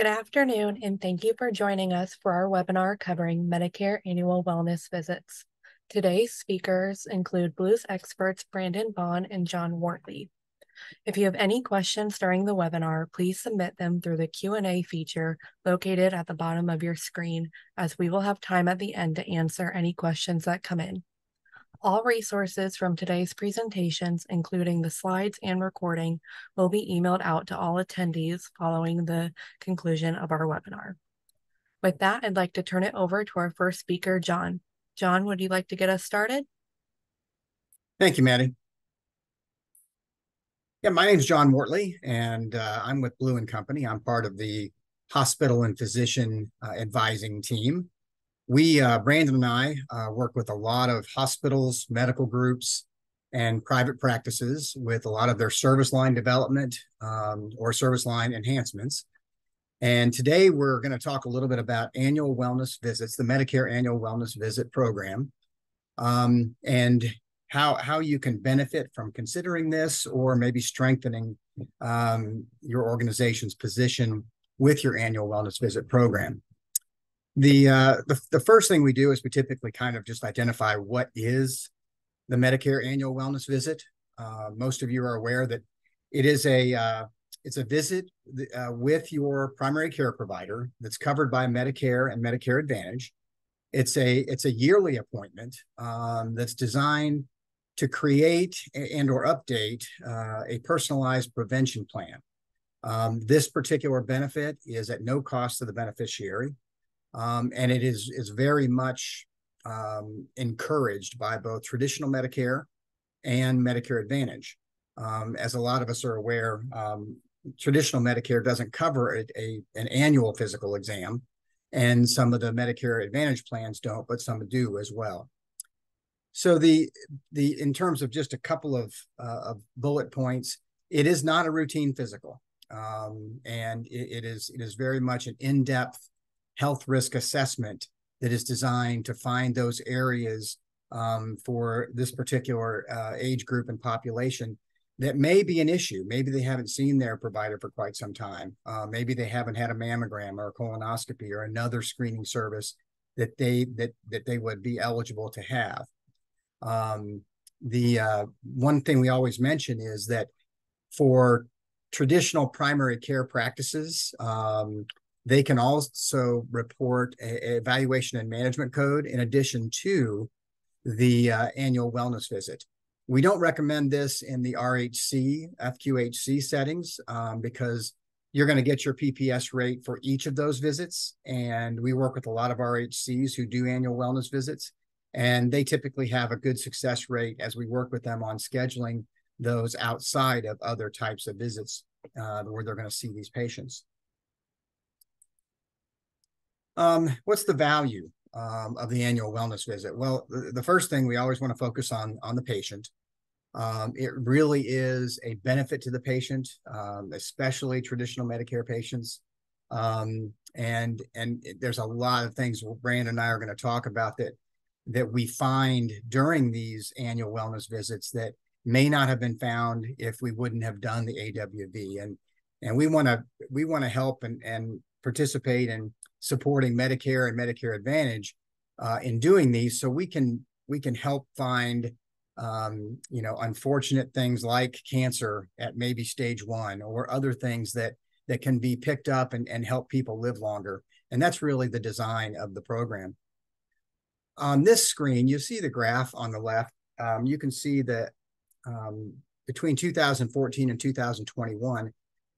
Good afternoon, and thank you for joining us for our webinar covering Medicare annual wellness visits. Today's speakers include Blues experts Brandon Bond and John Wortley. If you have any questions during the webinar, please submit them through the Q&A feature located at the bottom of your screen, as we will have time at the end to answer any questions that come in. All resources from today's presentations, including the slides and recording, will be emailed out to all attendees following the conclusion of our webinar. With that, I'd like to turn it over to our first speaker, John. John, would you like to get us started? Thank you, Maddie. Yeah, my name is John Wortley, and uh, I'm with Blue and Company. I'm part of the hospital and physician uh, advising team we, uh, Brandon and I, uh, work with a lot of hospitals, medical groups, and private practices with a lot of their service line development um, or service line enhancements. And today we're going to talk a little bit about annual wellness visits, the Medicare annual wellness visit program, um, and how how you can benefit from considering this or maybe strengthening um, your organization's position with your annual wellness visit program. The, uh, the the first thing we do is we typically kind of just identify what is the Medicare annual wellness visit. Uh, most of you are aware that it is a uh, it's a visit uh, with your primary care provider that's covered by Medicare and Medicare Advantage. It's a it's a yearly appointment um, that's designed to create and or update uh, a personalized prevention plan. Um, this particular benefit is at no cost to the beneficiary um, and it is is very much um, encouraged by both traditional Medicare and Medicare Advantage. Um, as a lot of us are aware, um, traditional Medicare doesn't cover a, a, an annual physical exam, and some of the Medicare Advantage plans don't, but some do as well. So the the in terms of just a couple of, uh, of bullet points, it is not a routine physical, um, and it, it is it is very much an in depth health risk assessment that is designed to find those areas um, for this particular uh, age group and population that may be an issue. Maybe they haven't seen their provider for quite some time. Uh, maybe they haven't had a mammogram or a colonoscopy or another screening service that they that that they would be eligible to have. Um, the uh, one thing we always mention is that for traditional primary care practices, um, they can also report a, a evaluation and management code in addition to the uh, annual wellness visit. We don't recommend this in the RHC, FQHC settings um, because you're going to get your PPS rate for each of those visits. And we work with a lot of RHCs who do annual wellness visits, and they typically have a good success rate as we work with them on scheduling those outside of other types of visits uh, where they're going to see these patients. Um, what's the value um, of the annual wellness visit? Well, the, first thing we always want to focus on on the patient. Um, it really is a benefit to the patient, um, especially traditional Medicare patients. Um, and and there's a lot of things Brandon and I are going to talk about that that we find during these annual wellness visits that may not have been found if we wouldn't have done the AWV. And and we want to we want to help and and participate and supporting Medicare and Medicare Advantage uh, in doing these, so we can we can help find um, you know unfortunate things like cancer at maybe stage one or other things that that can be picked up and, and help people live longer. And that's really the design of the program. On this screen, you see the graph on the left. Um, you can see that um, between 2014 and 2021,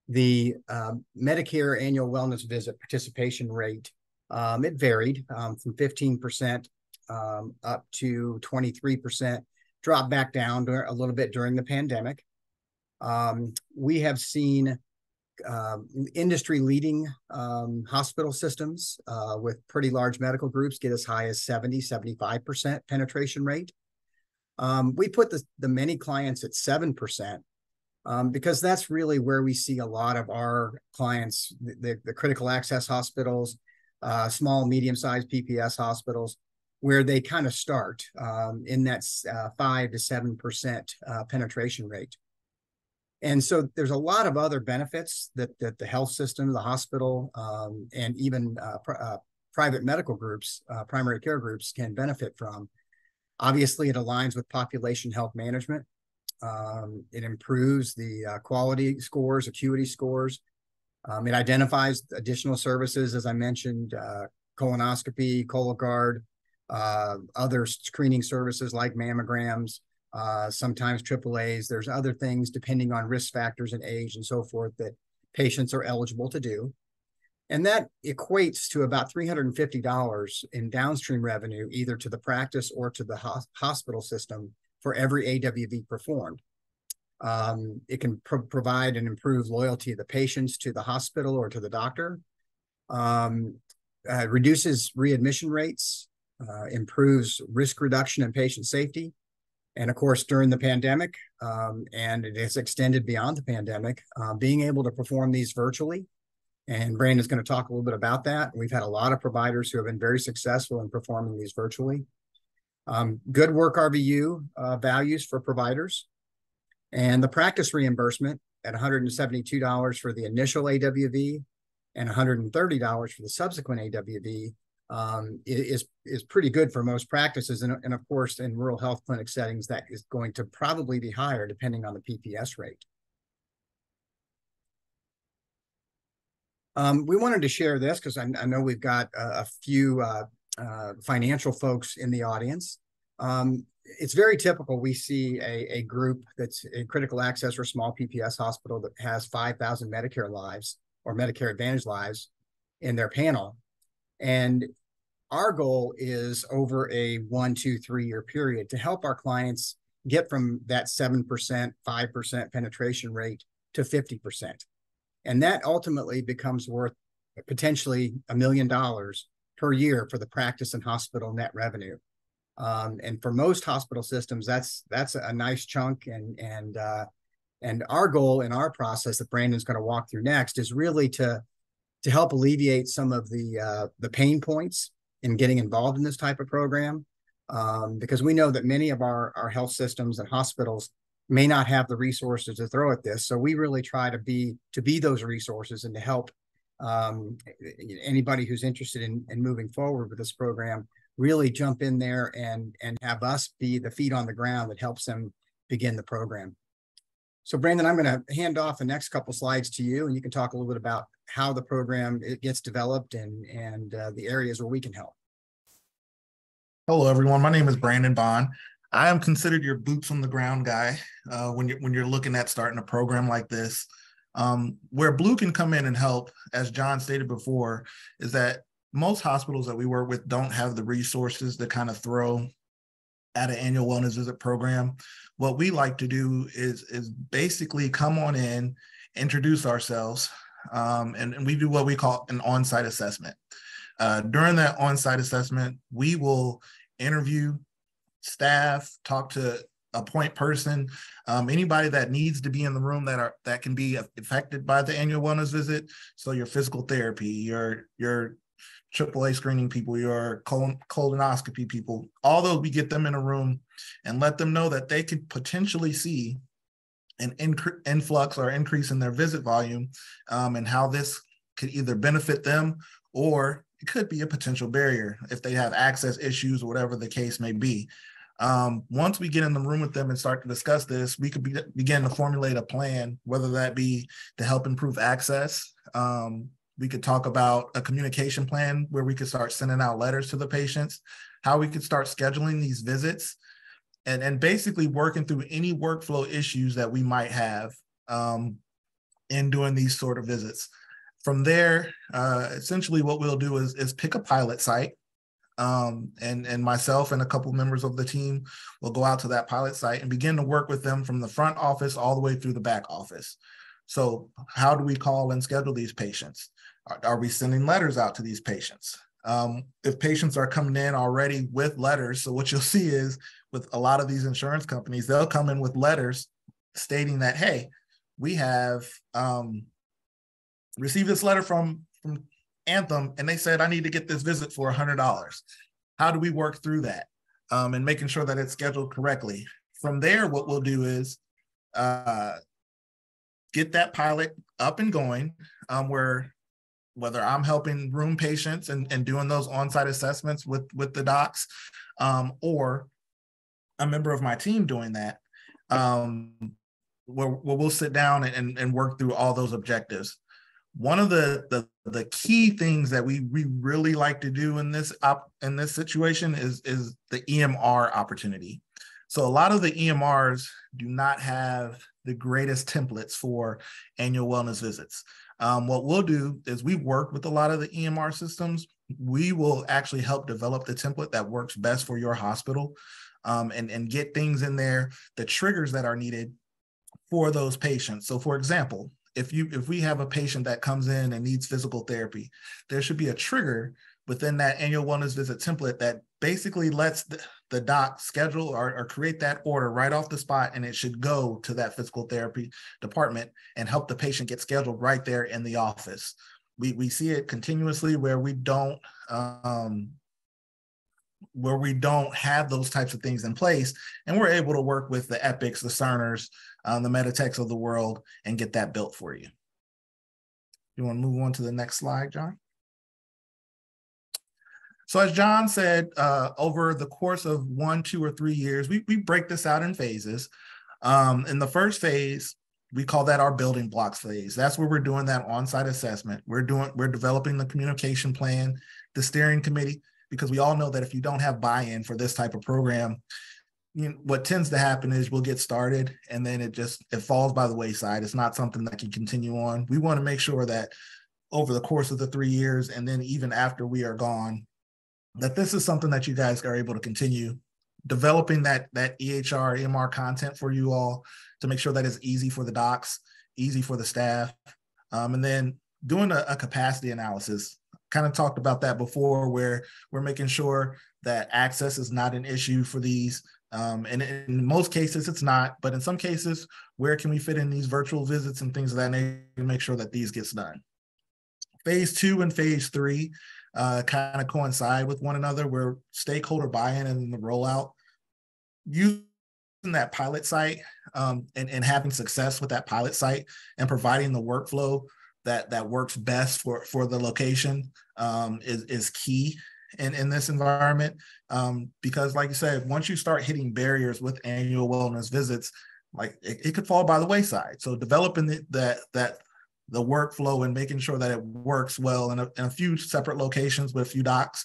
the um, Medicare annual wellness visit participation rate, um, it varied um, from 15% um, up to 23%, dropped back down a little bit during the pandemic. Um, we have seen uh, industry leading hospital systems uh, with pretty large medical groups get as high as 70, 75% penetration rate. we put the, the many clients at 7%, um, because that's really where we see a lot of our clients, the, the critical access hospitals, uh, small, medium sized PPS hospitals, where they kind of start um, in that uh, five to seven percent uh, penetration rate. And so there's a lot of other benefits that, that the health system, the hospital, um, and even uh, pr- uh, private medical groups, uh, primary care groups can benefit from. Obviously, it aligns with population health management. Um, it improves the uh, quality scores, acuity scores. Um, it identifies additional services, as I mentioned, uh, colonoscopy, Cologuard, uh, other screening services like mammograms, uh, sometimes AAAs. There's other things depending on risk factors and age and so forth that patients are eligible to do. And that equates to about $350 in downstream revenue, either to the practice or to the ho- hospital system for every AWV performed. Um, it can pro- provide and improve loyalty of the patients to the hospital or to the doctor. Um, uh, reduces readmission rates, uh, improves risk reduction and patient safety. And of course, during the pandemic, um, and it has extended beyond the pandemic, uh, being able to perform these virtually. And Brandon's going to talk a little bit about that. We've had a lot of providers who have been very successful in performing these virtually. Um, good work RVU uh, values for providers. And the practice reimbursement at $172 for the initial AWV and $130 for the subsequent AWV um, is is pretty good for most practices, and, and of course, in rural health clinic settings, that is going to probably be higher depending on the PPS rate. Um, we wanted to share this because I, I, know we've got a, a few uh, uh, financial folks in the audience. Um, it's very typical. We see a, a group that's a critical access or small PPS hospital that has 5,000 Medicare lives or Medicare Advantage lives in their panel. And our goal is over a one, two, three year period to help our clients get from that 7%, 5% penetration rate to 50%. And that ultimately becomes worth potentially a million dollars per year for the practice and hospital net revenue. Um, and for most hospital systems, that's that's a nice chunk. And and uh, and our goal in our process that Brandon's going to walk through next is really to to help alleviate some of the uh, the pain points in getting involved in this type of program, um, because we know that many of our our health systems and hospitals may not have the resources to throw at this. So we really try to be to be those resources and to help um, anybody who's interested in, in moving forward with this program really jump in there and and have us be the feet on the ground that helps them begin the program. So Brandon, I'm going to hand off the next couple slides to you, and you can talk a little bit about how the program gets developed and and uh, the areas where we can help. Hello, everyone. My name is Brandon Bond. I am considered your boots on the ground guy uh, when you're when you're looking at starting a program like this. Um, where Blue can come in and help, as John stated before, is that most hospitals that we work with don't have the resources to kind of throw at an annual wellness visit program. What we like to do is is basically come on in, introduce ourselves, um, and, and we do what we call an on-site assessment. Uh, during that on-site assessment, we will interview staff, talk to a point person, um, anybody that needs to be in the room that are that can be affected by the annual wellness visit. So your physical therapy, your your AAA screening people, your colon, colonoscopy people, all those we get them in a room and let them know that they could potentially see an influx or increase in their visit volume um, and how this could either benefit them or it could be a potential barrier if they have access issues or whatever the case may be. Um, once we get in the room with them and start to discuss this, we could be, begin to formulate a plan, whether that be to help improve access, um, we could talk about a communication plan where we could start sending out letters to the patients, how we could start scheduling these visits, and, and basically working through any workflow issues that we might have um, in doing these sort of visits. From there, uh, essentially what we'll do is, is pick a pilot site um, and and myself and a couple members of the team will go out to that pilot site and begin to work with them from the front office all the way through the back office. So how do we call and schedule these patients? Are, are we sending letters out to these patients? Um, if patients are coming in already with letters, so what you'll see is with a lot of these insurance companies, they'll come in with letters stating that, hey, we have um, received this letter from from Anthem, and they said I need to get this visit for a hundred dollars. How do we work through that um, and making sure that it's scheduled correctly? From there, what we'll do is uh, get that pilot up and going um, where whether I'm helping room patients and, and doing those on-site assessments with, with the docs, um, or a member of my team doing that, um, where we'll sit down and, and work through all those objectives. One of the, the the key things that we we really like to do in this op, in this situation is is the EMR opportunity. So a lot of the EMRs do not have the greatest templates for annual wellness visits. Um, what we'll do is we work with a lot of the EMR systems. We will actually help develop the template that works best for your hospital um, and, and get things in there, the triggers that are needed for those patients. So for example, if you if we have a patient that comes in and needs physical therapy, there should be a trigger within that annual wellness visit template that basically lets the, doc schedule or, or, create that order right off the spot and it should go to that physical therapy department and help the patient get scheduled right there in the office. We, we see it continuously where we don't um, where we don't have those types of things in place and we're able to work with the epics the cerners um, the meditechs of the world and get that built for you you want to move on to the next slide john so as John said, uh, over the course of one, two, or three years, we, we break this out in phases. Um, in the first phase, we call that our building blocks phase. That's where we're doing that on-site assessment. We're doing, we're developing the communication plan, the steering committee, because we all know that if you don't have buy-in for this type of program, you know, what tends to happen is we'll get started and then it just it falls by the wayside. It's not something that can continue on. We want to make sure that over the course of the three years and then even after we are gone, that this is something that you guys are able to continue developing that that EHR MR content for you all to make sure that it's easy for the docs, easy for the staff, um, and then doing a, a capacity analysis. Kind of talked about that before, where we're making sure that access is not an issue for these. Um, and in most cases, it's not, but in some cases, where can we fit in these virtual visits and things of that nature to make sure that these gets done? Phase two and phase three uh, kind of coincide with one another where stakeholder buy-in and the rollout using that pilot site um, and, and having success with that pilot site and providing the workflow that that works best for for the location um, is is key in in this environment um, because like you said once you start hitting barriers with annual wellness visits like it, it could fall by the wayside so developing the, that that the workflow and making sure that it works well in a, in a few separate locations with a few docs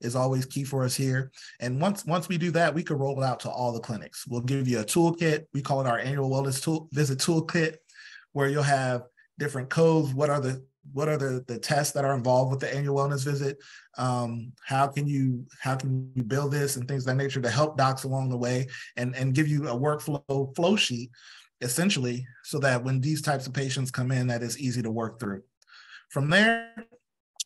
is always key for us here. And once once we do that, we could roll it out to all the clinics. We'll give you a toolkit. We call it our annual wellness tool visit toolkit, where you'll have different codes. What are the what are the, the tests that are involved with the annual wellness visit? Um, how can you how can you build this and things of that nature to help docs along the way and, and give you a workflow flow sheet essentially, so that when these types of patients come in, that is easy to work through. From there,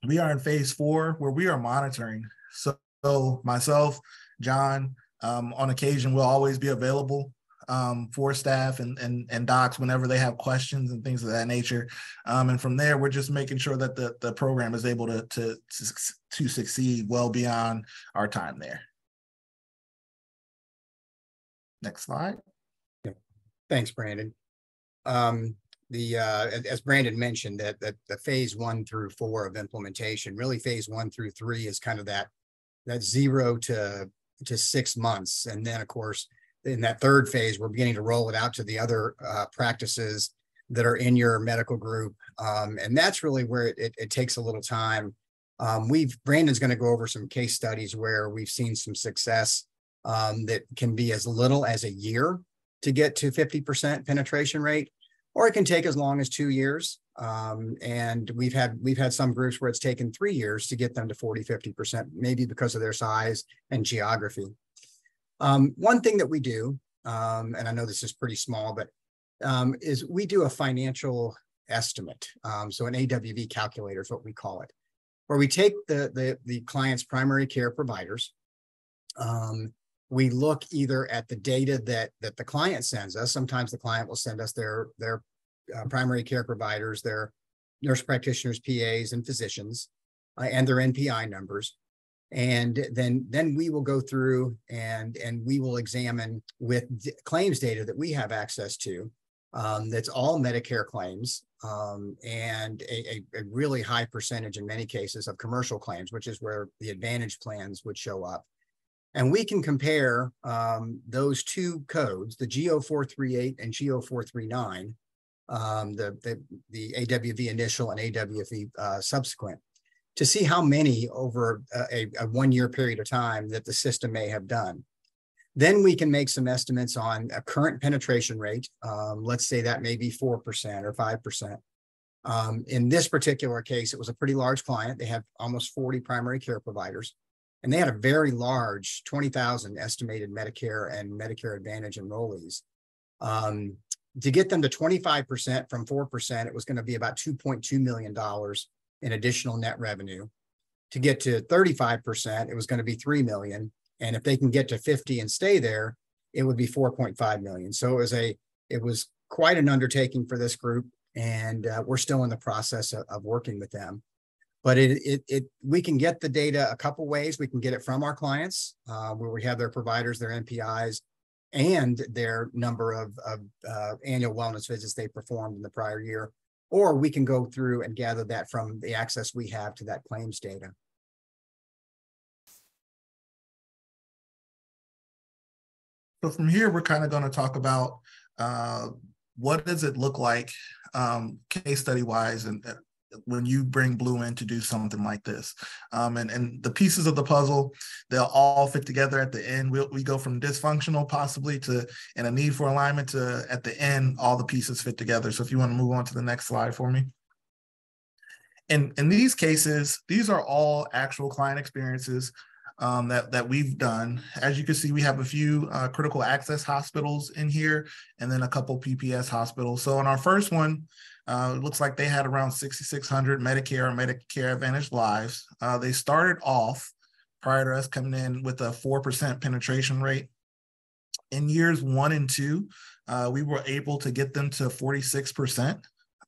we are in phase four where we are monitoring. So, myself, John, um, on occasion, will always be available um, for staff and, and, and docs whenever they have questions and things of that nature. Um, and from there, we're just making sure that the, the program is able to, to, to succeed well beyond our time there. Next slide. Thanks, Brandon. Um, the uh, as Brandon mentioned, that that the phase one through four of implementation, really phase one through three is kind of that that zero to to six months, and then of course in that third phase, we're beginning to roll it out to the other uh, practices that are in your medical group, um, and that's really where it, it, it takes a little time. Um, we've Brandon's going to go over some case studies where we've seen some success um, that can be as little as a year to get to 50% penetration rate, or it can take as long as two years. Um, and we've had we've had some groups where it's taken three years to get them to 40, 50%, maybe because of their size and geography. Um, one thing that we do, um, and I know this is pretty small, but um, is we do a financial estimate. Um, so an AWV calculator is what we call it, where we take the the, the client's primary care providers, um, we look either at the data that that the client sends us. Sometimes the client will send us their their uh, primary care providers, their nurse practitioners, PAs, and physicians, uh, and their NPI numbers. And then then we will go through and and we will examine with claims data that we have access to. um, that's all Medicare claims um, and a, a, a, really high percentage in many cases of commercial claims, which is where the Advantage plans would show up. And we can compare um, those two codes, the G0438 and G0439, um, the, the, the AWV initial and AWV uh, subsequent, to see how many over a, a one year period of time that the system may have done. Then we can make some estimates on a current penetration rate. Um, let's say that may be 4% or 5%. Um, in this particular case, it was a pretty large client. They have almost 40 primary care providers, and they had a very large 20,000 estimated Medicare and Medicare Advantage enrollees. Um, to get them to 25% from 4%, it was going to be about $2.2 million in additional net revenue. To get to 35%, it was going to be 3 million. And if they can get to 50 and stay there, it would be 4.5 million. So it was a it was quite an undertaking for this group, and uh, we're still in the process of, of working with them. But it, it it we can get the data a couple ways. We can get it from our clients, uh, where we have their providers, their NPIs, and their number of, of uh, annual wellness visits they performed in the prior year. Or we can go through and gather that from the access we have to that claims data. So from here, we're kind of going to talk about uh, what does it look like um, case study wise and uh, when you bring Blue in to do something like this. Um, and, and the pieces of the puzzle, they'll all fit together at the end. We'll, we go from dysfunctional possibly to and a need for alignment to at the end, all the pieces fit together. So if you want to move on to the next slide for me. In, in these cases, these are all actual client experiences um, that, that we've done. As you can see, we have a few uh, critical access hospitals in here and then a couple PPS hospitals. So in our first one, uh, it looks like they had around 6,600 Medicare or Medicare Advantage lives. Uh, they started off prior to us coming in with a 4% penetration rate. In years one and two, uh, we were able to get them to 46%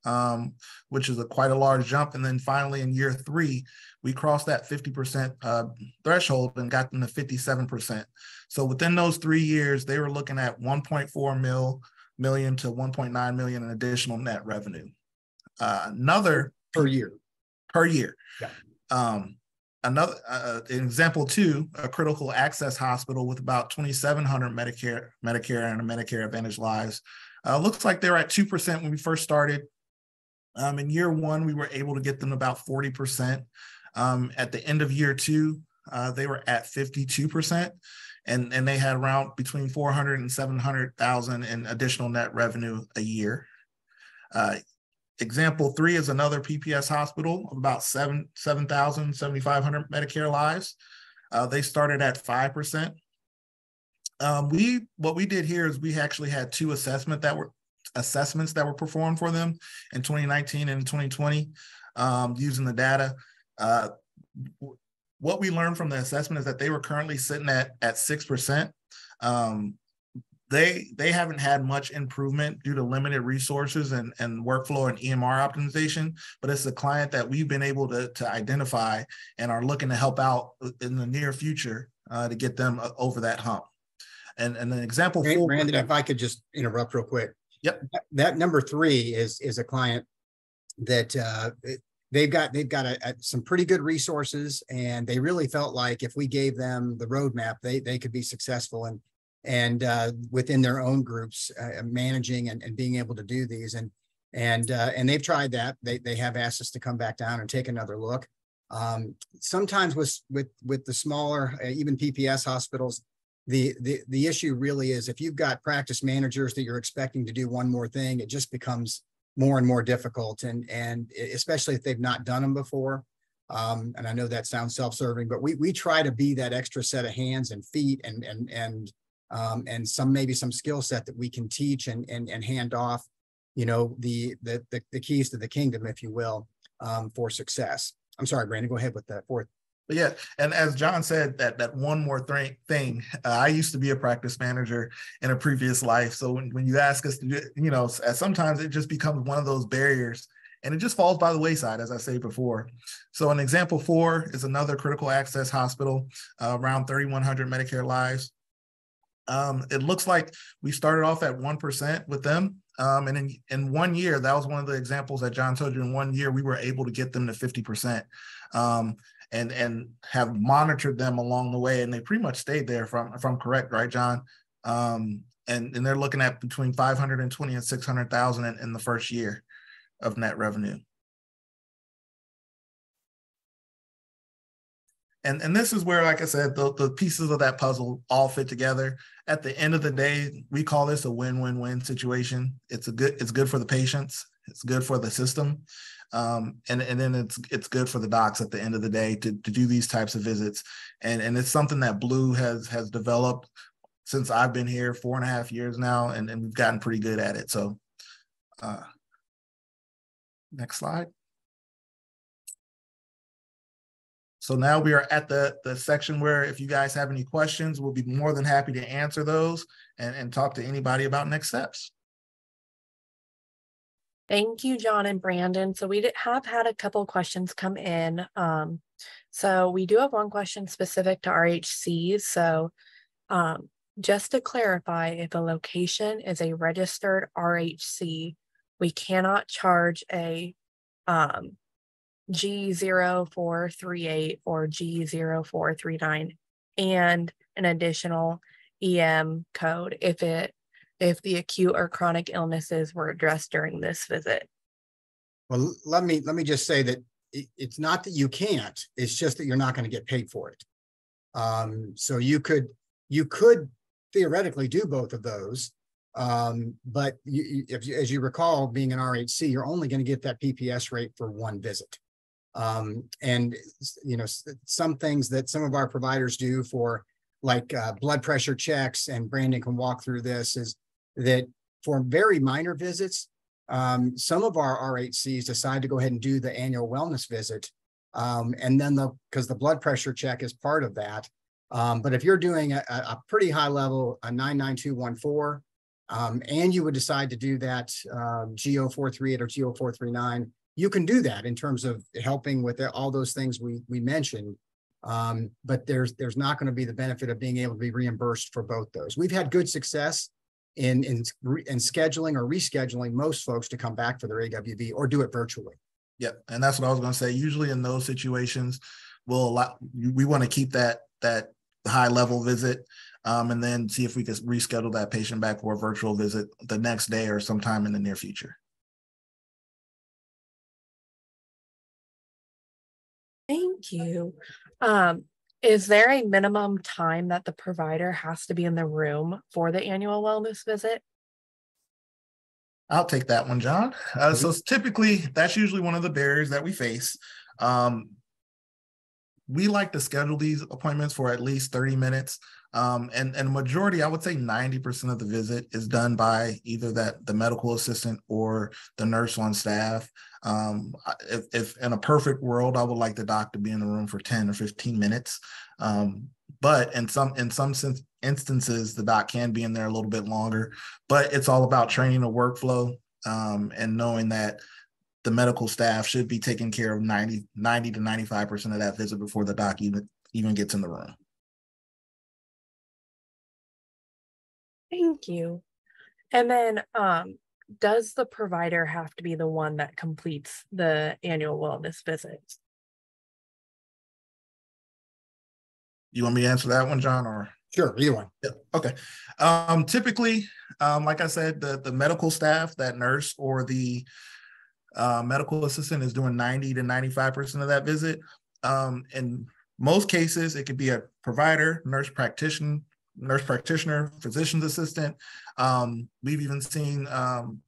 um, which is a quite a large jump. And then finally in year three, we crossed that 50% uh, threshold and got them to 57%. So within those three years, they were looking at 1.4 mil million to 1.9 million in additional net revenue. Uh, another per year. Per year. Yeah. Um, another uh, example two, a critical access hospital with about 2,700 Medicare, Medicare and Medicare Advantage lives. Uh, looks like they're at 2% when we first started. Um, in year one, we were able to get them about 40%. Um, at the end of year two, uh, they were at 52%. And, and they had around between 400 and 700,000 in additional net revenue a year. Uh, example three is another PPS hospital of about 7, 7,000, 7,500 Medicare lives. Uh, they started at 5%. Um, we what we did here is we actually had two assessment that were assessments that were performed for them in 2019 and 2020 um, using the data. Uh, what we learned from the assessment is that they were currently sitting at at six percent. Um, they they haven't had much improvement due to limited resources and, and workflow and EMR optimization, but it's a client that we've been able to, to identify and are looking to help out in the near future uh, to get them uh, over that hump. And, and an example hey, Brandon, if I could just interrupt real quick. Yep. That, that number three is is a client that uh, they've got they've got a, a, some pretty good resources, and they really felt like if we gave them the roadmap, they they could be successful and and uh, within their own groups, uh, managing and, and being able to do these and and uh, and they've tried that. They they have asked us to come back down and take another look. Um, sometimes with with with the smaller, uh, even PPS hospitals, the the the issue really is if you've got practice managers that you're expecting to do one more thing it just becomes more and more difficult and and especially if they've not done them before. Um, and i know that sounds self-serving but we we try to be that extra set of hands and feet and and and um, and some maybe some skill set that we can teach and and and hand off you know the the the, keys to the kingdom if you will um, for success. I'm sorry brandon go ahead with the fourth but yeah, and as John said, that that one more th- thing. Uh, I used to be a practice manager in a previous life, so when, when you ask us to, do, you know, sometimes it just becomes one of those barriers, and it just falls by the wayside, as I say before. So, an example four is another critical access hospital, uh, around 3,100 Medicare lives. Um, it looks like we started off at 1% with them. Um, and in, in one year, that was one of the examples that John told you in one year, we were able to get them to 50%. Um, and and have monitored them along the way, and they pretty much stayed there. from I'm correct, right, John? Um, and and they're looking at between 520 and 600,000 in, in the first year of net revenue. And, and this is where, like I said, the, the pieces of that puzzle all fit together. At the end of the day, we call this a win-win-win situation. It's a good, it's good for the patients, it's good for the system, um, and and then it's it's good for the docs at the end of the day to to do these types of visits. And and it's something that Blue has has developed since I've been here four and a half years now, and, and we've gotten pretty good at it. So, uh, next slide. So now we are at the, the section where if you guys have any questions, we'll be more than happy to answer those and, and talk to anybody about next steps. Thank you, John and Brandon. So we have had a couple questions come in. Um, so we do have one question specific to RHCs. So um, just to clarify, if a location is a registered RHC, we cannot charge a um, G0438 or G0439 and an additional EM code if it if the acute or chronic illnesses were addressed during this visit. Well, let me let me just say that it's not that you can't, it's just that you're not going to get paid for it. Um, so you could you could theoretically do both of those. Um, but you, if as you recall, being an RHC, you're only going to get that PPS rate for one visit. Um, and you know, some things that some of our providers do for like uh, blood pressure checks, and Brandon can walk through this, is that for very minor visits, um, some of our RHCs decide to go ahead and do the annual wellness visit. Um, and then the because the blood pressure check is part of that. Um, but if you're doing a, a, pretty high level, a 99214, um, and you would decide to do that um, G0438 or G0439, you can do that in terms of helping with all those things we we mentioned. Um, but there's there's not going to be the benefit of being able to be reimbursed for both those. We've had good success in in in scheduling or rescheduling most folks to come back for their AWV or do it virtually. Yep, and that's what I was going to say. Usually in those situations, we'll allow we want to keep that that high level visit um, and then see if we can reschedule that patient back for a virtual visit the next day or sometime in the near future. Thank you. Um, is there a minimum time that the provider has to be in the room for the annual wellness visit? I'll take that one, John. Uh, so typically, that's usually one of the barriers that we face. Um, we like to schedule these appointments for at least 30 minutes. Um, and and majority, I would say 90% of the visit is done by either that the medical assistant or the nurse on staff. Um, if, if, in a perfect world, I would like the doc to be in the room for 10 or 15 minutes. Um, but in some in some sense, instances, the doc can be in there a little bit longer. But it's all about training a workflow um, and knowing that the medical staff should be taking care of 90, 90 to 95% of that visit before the doc even, even gets in the room. Thank you. And then um, does the provider have to be the one that completes the annual wellness visits? You want me to answer that one, John, or? Sure, either one. Yeah, okay. Um, typically, um, like I said, the, the medical staff, that nurse or the uh, medical assistant is doing 90 to 95% of that visit. Um, in most cases, it could be a provider, nurse practitioner, nurse practitioner, physician's assistant. Um, we've even seen um,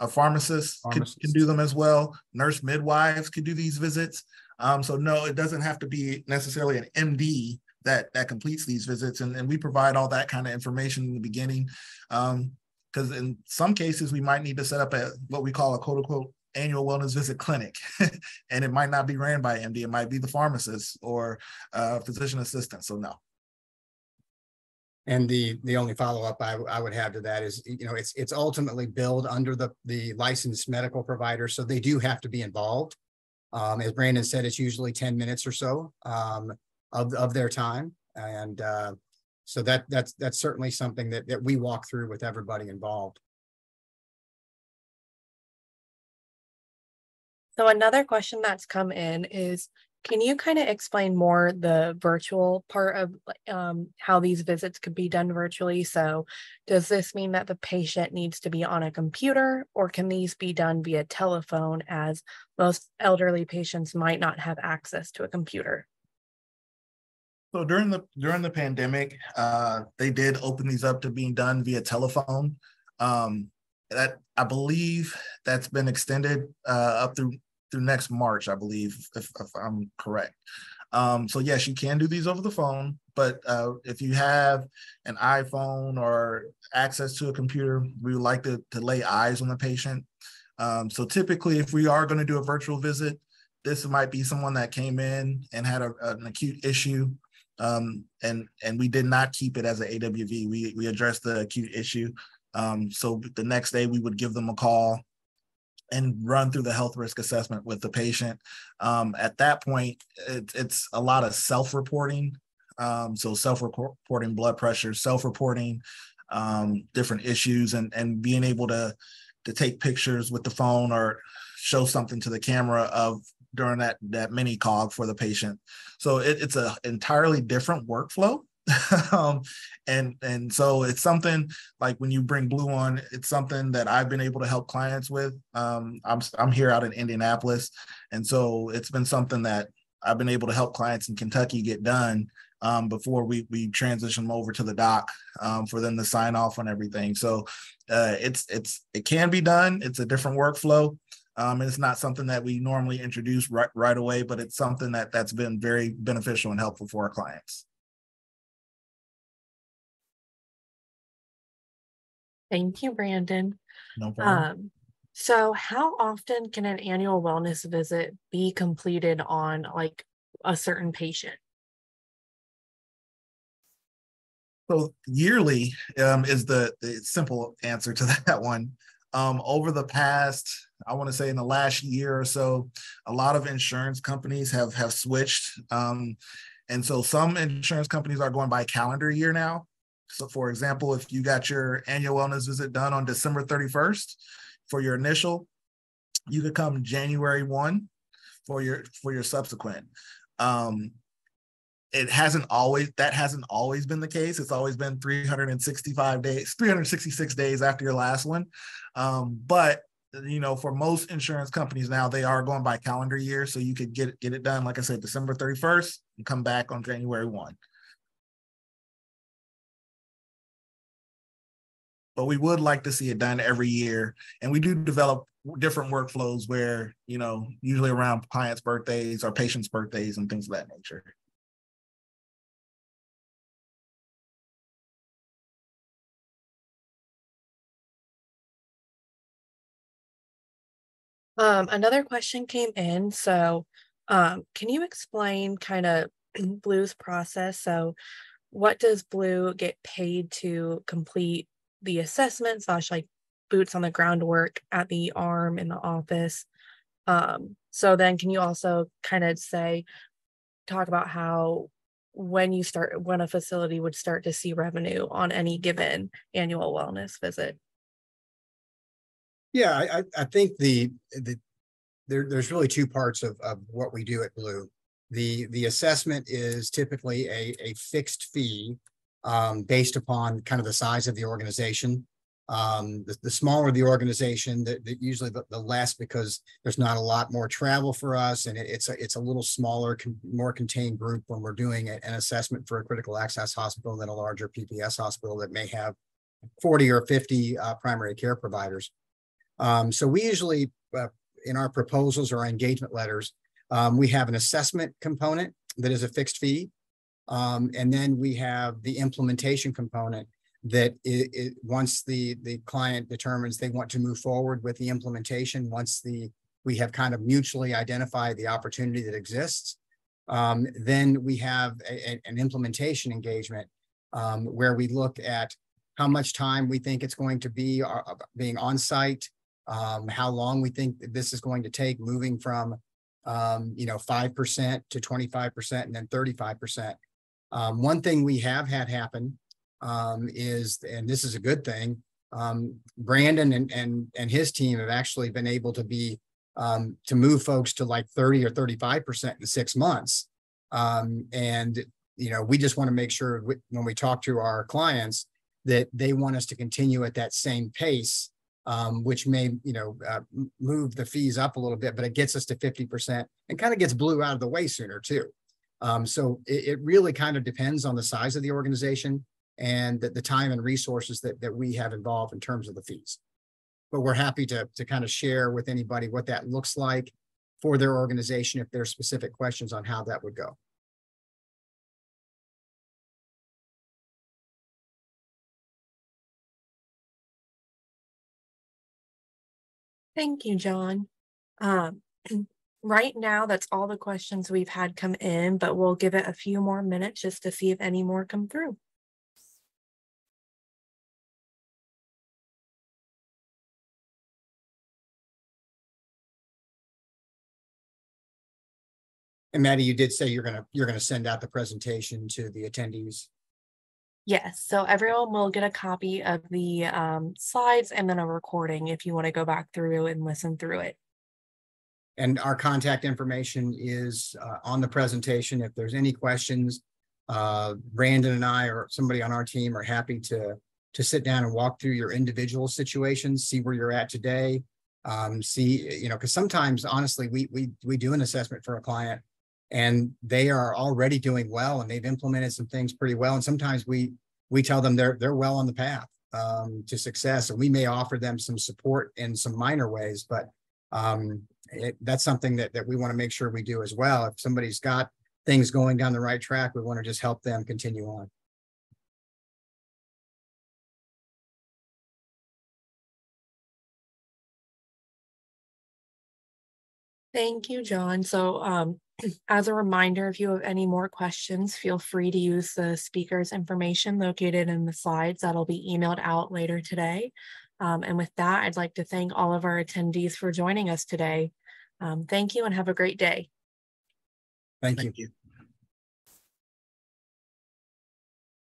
a pharmacist, pharmacist. Can, can, do them as well. Nurse midwives could do these visits. Um, so no, it doesn't have to be necessarily an MD that that completes these visits, and, and we provide all that kind of information in the beginning. because um, in some cases we might need to set up a what we call a quote unquote annual wellness visit clinic and it might not be ran by md it might be the pharmacist or uh, physician assistant so no and the the only follow up I, I would have to that is you know it's it's ultimately billed under the the licensed medical provider so they do have to be involved um, as brandon said it's usually 10 minutes or so um, of, of their time and uh, So that that's that's certainly something that that we walk through with everybody involved. So another question that's come in is, can you kind of explain more the virtual part of um, how these visits could be done virtually? So does this mean that the patient needs to be on a computer or can these be done via telephone as most elderly patients might not have access to a computer? So during the during the pandemic, uh, they did open these up to being done via telephone. Um, that I believe that's been extended uh, up through through next March, I believe, if, if I'm correct. Um, so yes, you can do these over the phone, but uh, if you have an iPhone or access to a computer, we would like to, to lay eyes on the patient. Um, so typically, if we are going to do a virtual visit, this might be someone that came in and had a, an acute issue um, and and we did not keep it as an AWV. We we addressed the acute issue. Um, so the next day we would give them a call and run through the health risk assessment with the patient. Um, at that point, it, it's a lot of self-reporting. Um, so self-reporting blood pressure, self-reporting um, different issues, and and being able to to take pictures with the phone or show something to the camera of during that that mini cog for the patient. So it, it's an entirely different workflow. um, and and so it's something like when you bring blue on it's something that i've been able to help clients with. Um, i'm i'm here out in indianapolis and so it's been something that i've been able to help clients in kentucky get done um, before we we transition them over to the doc um, for them to sign off on everything. So uh, it's it's it can be done. It's a different workflow. Um, and it's not something that we normally introduce right, right away, but it's something that that's been very beneficial and helpful for our clients. Thank you, Brandon. No problem. Um, so how often can an annual wellness visit be completed on like a certain patient? So yearly um, is the, the simple answer to that one. Um, over the past I want to say in the last year or so, a lot of insurance companies have have switched. Um, and so some insurance companies are going by calendar year now. So for example, if you got your annual wellness visit done on December 31st for your initial, you could come January 1 for your for your subsequent. Um, it hasn't always that hasn't always been the case it's always been 365 days 366 days after your last one um, but you know, for most insurance companies now, they are going by calendar year. So you could get get it done, like I said, December 31st and come back on January 1. But we would like to see it done every year. And we do develop different workflows where, you know, usually around clients' birthdays or patients' birthdays and things of that nature. Um, another question came in. So, um, can you explain kind of Blue's process? So, what does Blue get paid to complete the assessment slash like boots on the ground work at the arm in the office? Um, so then can you also kind of say, talk about how when you start when a facility would start to see revenue on any given annual wellness visit? Yeah, I, I think the the there, there's really two parts of, of what we do at Blue. The the assessment is typically a, a fixed fee um, based upon kind of the size of the organization. Um, the, the smaller the organization, the, the usually the, the, less because there's not a lot more travel for us, and it, it's a it's a little smaller, con, more contained group when we're doing a, an assessment for a critical access hospital than a larger PPS hospital that may have 40 or 50 uh, primary care providers. Um, so we usually, uh, in our proposals or our engagement letters, um, we have an assessment component that is a fixed fee. Um, and then we have the implementation component that it, it, once the, the client determines they want to move forward with the implementation, once the we have kind of mutually identified the opportunity that exists, um, then we have a, a, an implementation engagement um, where we look at how much time we think it's going to be uh, being on site, um, how long we think this is going to take moving from, um, you know, 5% to 25% and then 35%. Um, one thing we have had happen um, is, and this is a good thing, um, Brandon and, and, and his team have actually been able to be, um, to move folks to like 30 or 35% in six months. Um, and, you know, we just want to make sure we, when we talk to our clients that they want us to continue at that same pace, um, which may, you know, uh, move the fees up a little bit, but it gets us to 50% and kind of gets blue out of the way sooner too. Um, so it, it really kind of depends on the size of the organization and the, the time and resources that, that we have involved in terms of the fees. But we're happy to, to kind of share with anybody what that looks like for their organization if there's specific questions on how that would go. Thank you, John. Um, right now, that's all the questions we've had come in, but we'll give it a few more minutes just to see if any more come through. And Maddie, you did say you're gonna, you're gonna send out the presentation to the attendees. Yes, so everyone will get a copy of the um, slides and then a recording if you want to go back through and listen through it. And our contact information is uh, on the presentation. If there's any questions, uh, Brandon and I or somebody on our team are happy to to sit down and walk through your individual situations, see where you're at today, um, see, you know, because sometimes honestly, we we we do an assessment for a client and they are already doing well and they've implemented some things pretty well. And sometimes we we tell them they're they're well on the path um, to success, and we may offer them some support in some minor ways, but um, it, that's something that that we want to make sure we do as well. If somebody's got things going down the right track, we want to just help them continue on. Thank you, John. So um, as a reminder, if you have any more questions, feel free to use the speaker's information located in the slides that'll be emailed out later today. Um, and with that, I'd like to thank all of our attendees for joining us today. Um, thank you and have a great day. Thank you. Thank you.